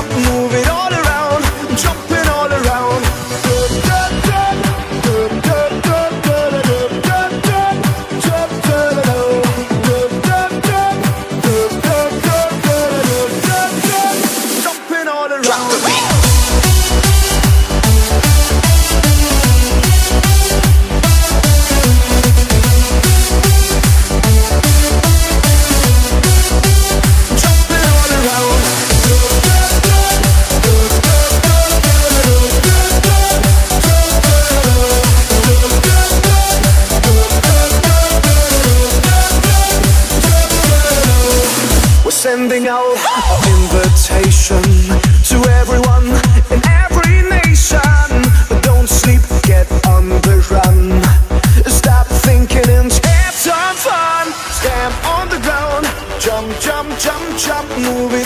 up sending out an invitation to everyone in every nation. But don't sleep, get on the run. Stop thinking and have some fun. Stamp on the ground, jump, jump, jump, jump, moving.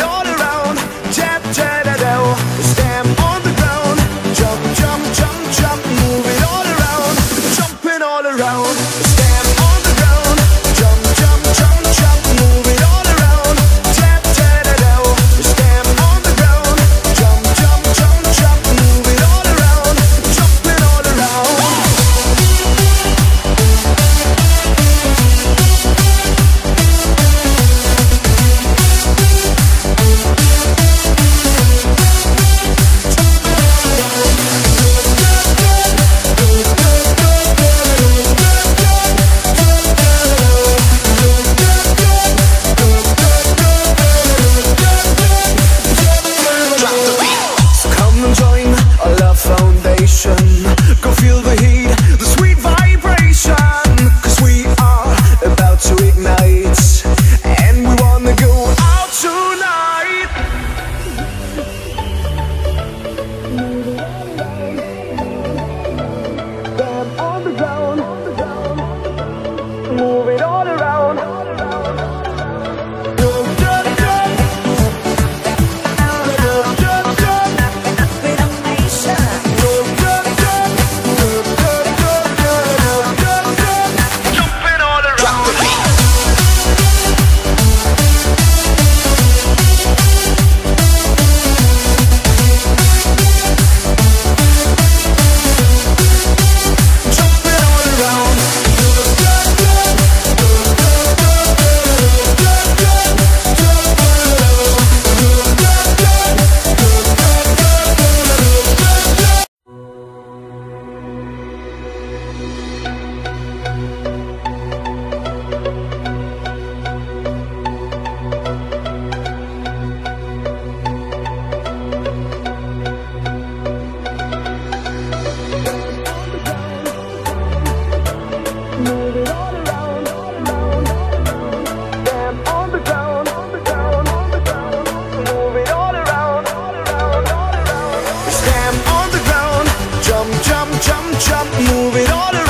Jump, move it all around.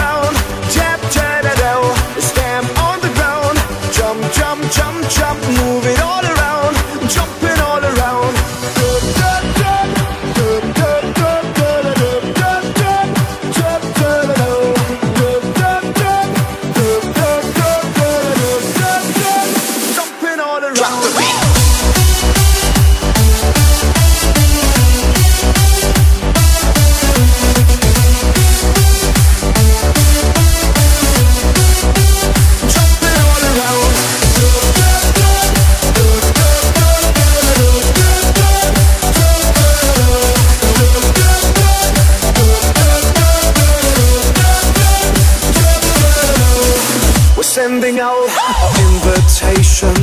invitation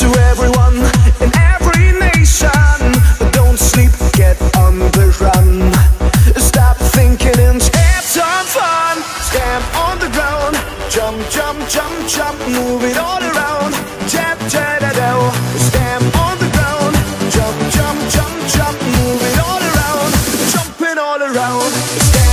to everyone in every nation. Don't sleep, get on the run. Stop thinking and have some fun. Stand on the ground, jump, jump, jump, jump, move it all around. Jump, jump, jump, jump, move it all around. Jumping all around. Stand